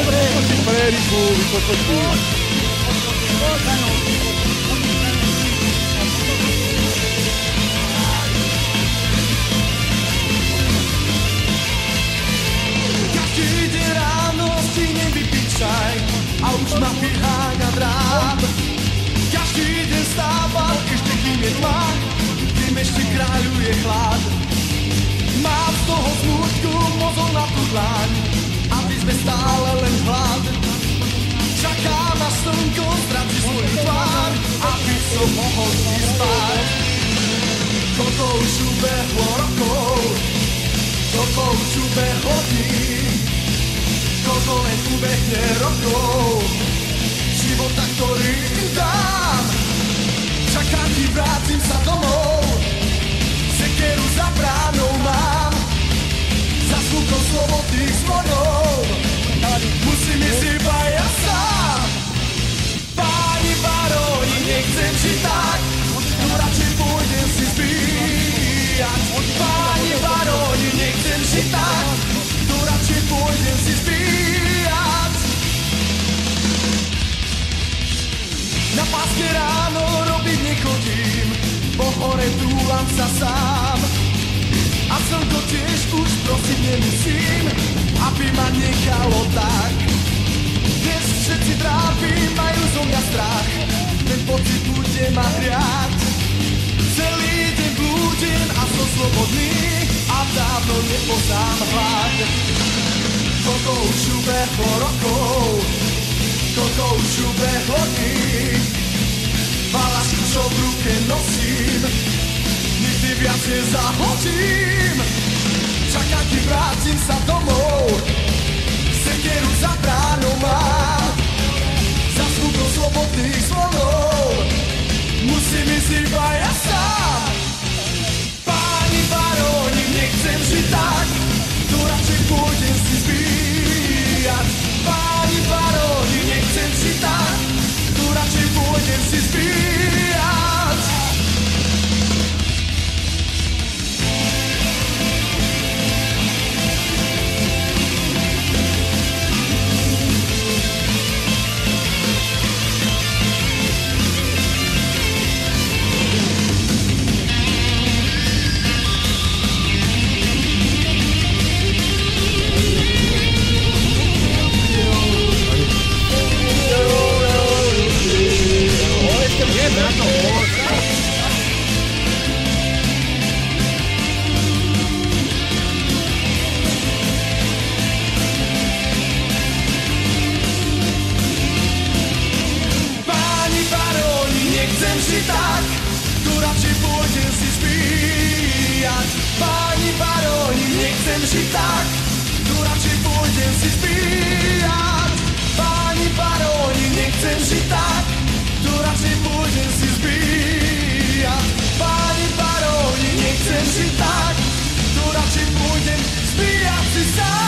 Obrego sempre público così. Sei aus Mafia Drab Każdy jeden stawał, jeszcze kim je dwa Tym jeszcze kraju je chlad Ma z toho smutku mozol na Koľko už ubehlo rokov, koľko už ubehlo dní, koľko len ubehne rokov, života, ktorý dám. Čakám, kým vrátim sa domov, sekeru za bránou mám, za zvukom slobodných hore túlam sa sám. A slnko tiež už prosiť nemusím, aby ma nechalo tak. Dnes všetci trápi, majú zo mňa strach, ten pocit bude ma hriať. Celý deň blúdim a som slobodný a dávno nepoznám hlad. Koľko už ubehlo rokov, koľko už ubehlo dní, Palašku, čo v ruke nosím, nikdy viac nezahodím. Kým vrátim sa domov, Myslím si tak, tu radšej pôjdem si zbíjať. Páni baróni, nechcem si tak, tu radšej pôjdem zbíjať si sám.